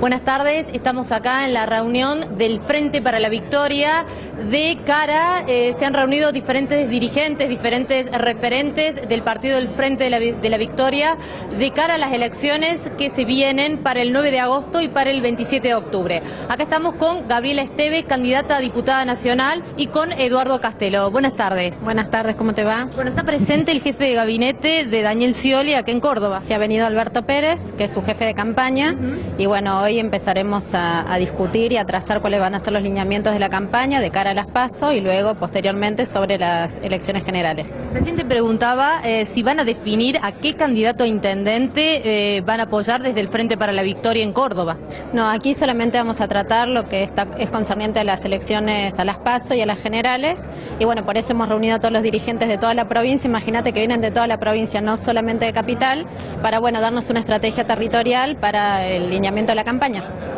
Buenas tardes, estamos acá en la reunión del Frente para la Victoria de cara, eh, se han reunido diferentes dirigentes, diferentes referentes del partido del Frente de la, de la, Victoria de cara a las elecciones que se vienen para el 9 de agosto y para el 27 de octubre. Acá estamos con Gabriela Esteve, candidata a diputada nacional, y con Eduardo Castelo. Buenas tardes. Buenas tardes, ¿cómo te va? Bueno, está presente el jefe de gabinete de Daniel Scioli acá en Córdoba. Se ha venido Alberto Pérez, que es su jefe de campaña, uh -huh. y bueno, hoy empezaremos a, a, discutir y a trazar cuáles van a ser los lineamientos de la campaña de cara a las PASO y luego posteriormente sobre las elecciones generales. Recién te preguntaba eh, si van a definir a qué candidato a intendente eh, van a apoyar desde el Frente para la Victoria en Córdoba. No, aquí solamente vamos a tratar lo que está, es concerniente a las elecciones, a las PASO y a las generales, y bueno, por eso hemos reunido a todos los dirigentes de toda la provincia, imagínate que vienen de toda la provincia, no solamente de Capital, para bueno, darnos una estrategia territorial para el lineamiento de la campaña.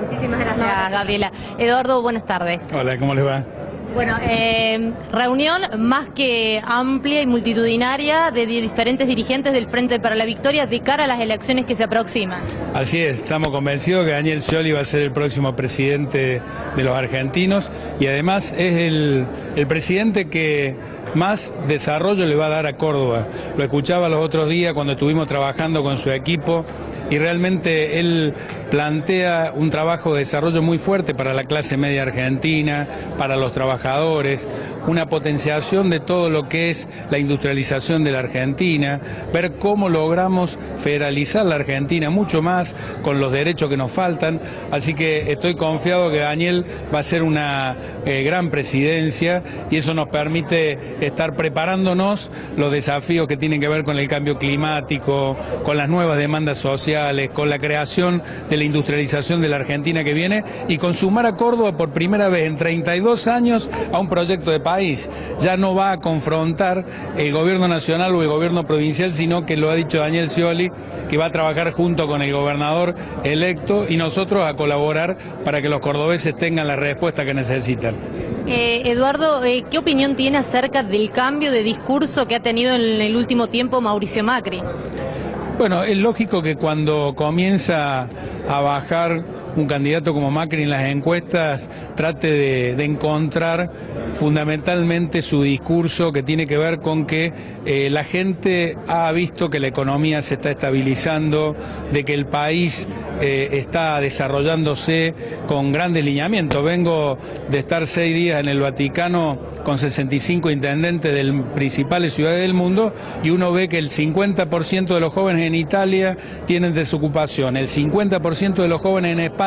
Muchísimas gracias, Gabriela. Eduardo, buenas tardes. Hola, ¿cómo les va? Bueno, eh, reunión más que amplia y multitudinaria de diferentes dirigentes del Frente para la Victoria de cara a las elecciones que se aproximan. Así es, estamos convencidos que Daniel Scioli va a ser el próximo presidente de los argentinos y además es el, el presidente que más desarrollo le va a dar a Córdoba. Lo escuchaba los otros días cuando estuvimos trabajando con su equipo y realmente él plantea un trabajo de desarrollo muy fuerte para la clase media argentina, para los trabajadores, una potenciación de todo lo que es la industrialización de la Argentina, ver cómo logramos federalizar la Argentina mucho más con los derechos que nos faltan. Así que estoy confiado que Daniel va a ser una eh, gran presidencia y eso nos permite estar preparándonos los desafíos que tienen que ver con el cambio climático, con las nuevas demandas sociales, con la creación de la industrialización de la Argentina que viene y con sumar a Córdoba por primera vez en 32 años a un proyecto de país. Ya no va a confrontar el gobierno nacional o el gobierno provincial, sino que lo ha dicho Daniel Scioli, que va a trabajar junto con el gobernador electo y nosotros a colaborar para que los cordobeses tengan la respuesta que necesitan. Eh, Eduardo, eh, ¿qué opinión tiene acerca del cambio de discurso que ha tenido en el último tiempo Mauricio Macri? Bueno, es lógico que cuando comienza a bajar un candidato como Macri en las encuestas trate de, encontrar fundamentalmente su discurso que tiene que ver con que eh, la gente ha visto que la economía se está estabilizando, de que el país eh, está desarrollándose con grandes lineamientos. Vengo de estar seis días en el Vaticano con 65 intendentes de principales ciudades del mundo y uno ve que el 50% de los jóvenes en Italia tienen desocupación, el 50% de los jóvenes en España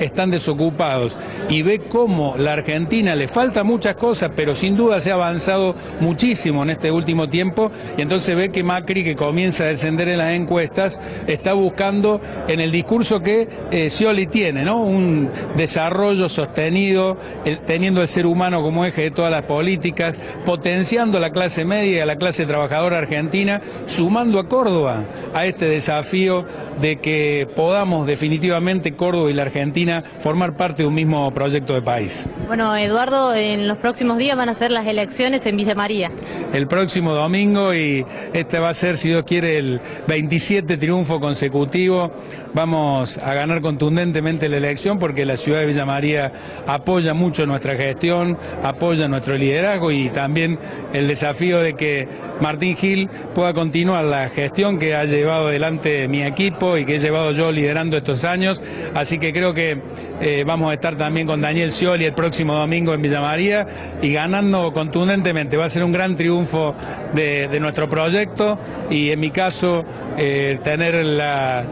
están desocupados y ve cómo la Argentina le falta muchas cosas, pero sin duda se ha avanzado muchísimo en este último tiempo y entonces ve que Macri, que comienza a descender en las encuestas, está buscando en el discurso que eh, Scioli tiene, ¿no? Un desarrollo sostenido, el, teniendo el ser humano como eje de todas las políticas, potenciando a la clase media y a la clase trabajadora argentina, sumando a Córdoba a este desafío de que podamos definitivamente Córdoba y la Argentina formar parte de un mismo proyecto de país. Bueno, Eduardo, en los próximos días van a ser las elecciones en Villa María. El próximo domingo y este va a ser, si Dios quiere, el 27 triunfo consecutivo. Vamos a ganar contundentemente la elección porque la ciudad de Villa María apoya mucho nuestra gestión, apoya nuestro liderazgo y también el desafío de que Martín Gil pueda continuar la gestión que ha llevado adelante mi equipo y que he llevado yo liderando estos años. Así que creo que eh, vamos a estar también con Daniel Scioli el próximo domingo en Villa María y ganando contundentemente. Va a ser un gran triunfo de, nuestro proyecto y en mi caso eh, tener la,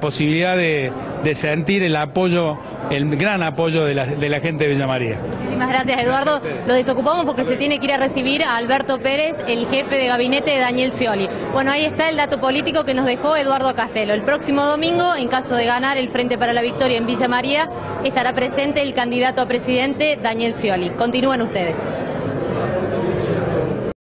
posibilidad de, sentir el apoyo, el gran apoyo de la, de la, gente de Villa María. Muchísimas gracias Eduardo. Lo desocupamos porque se tiene que ir a recibir a Alberto Pérez, el jefe de gabinete de Daniel Scioli. Bueno, ahí está el dato político que nos dejó Eduardo Castelo. El próximo domingo, en caso de ganar el Frente para la Victoria en Villa María, estará presente el candidato a presidente Daniel Scioli. Continúen ustedes.